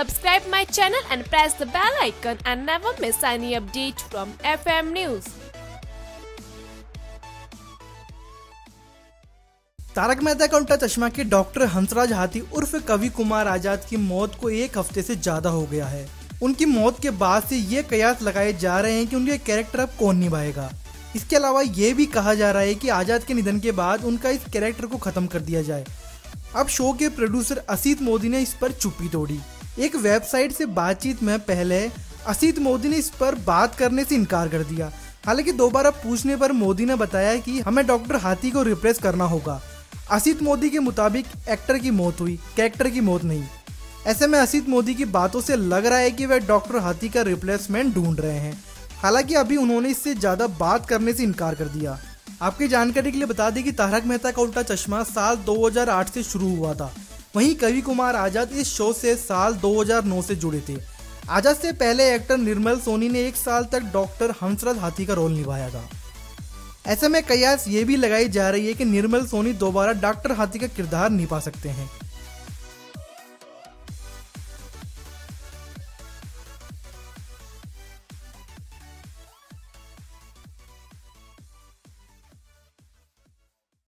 Subscribe my channel and press the bell icon and never miss any update from FM News. Tarak Mehta का उल्टा चश्मा के doctor Hansraj हाथी उर्फ़ कवि कुमार आज़ाद की मौत को एक हफ़्ते से ज़्यादा हो गया है। उनकी मौत के बाद से ये कयास लगाए जा रहे हैं कि उनके कैरेक्टर अब कौन निभाएगा। इसके अलावा ये भी कहा जा रहा है कि आज़ाद के निधन के बाद उनका इस कैरेक्टर को खत्म कर दिया जाए। अब शो के प्रोड्यूसर असीत मोदी ने इस पर चुप्पी तोड़ी। एक वेबसाइट से बातचीत में पहले असित मोदी ने इस पर बात करने से इनकार कर दिया। हालाँकि दोबारा पूछने पर मोदी ने बताया कि हमें डॉक्टर हाथी को रिप्लेस करना होगा। असित मोदी के मुताबिक एक्टर की मौत हुई, कैरेक्टर की मौत नहीं। ऐसे में असित मोदी की बातों से लग रहा है कि वह डॉक्टर हाथी का रिप्लेसमेंट ढूंढ रहे हैं। हालाँकि अभी उन्होंने इससे ज़्यादा बात करने से इनकार कर दिया। आपकी जानकारी के लिए बता दें कि तारक मेहता का उल्टा चश्मा साल 2008 से शुरू हुआ था। वहीं कवि कुमार आज़ाद इस शो से साल 2009 से जुड़े थे। आज़ाद से पहले एक्टर निर्मल सोनी ने एक साल तक डॉक्टर हंसराज हाथी का रोल निभाया था। ऐसे में कयास ये भी लगाई जा रही है कि निर्मल सोनी दोबारा डॉक्टर हाथी का किरदार निभा सकते हैं।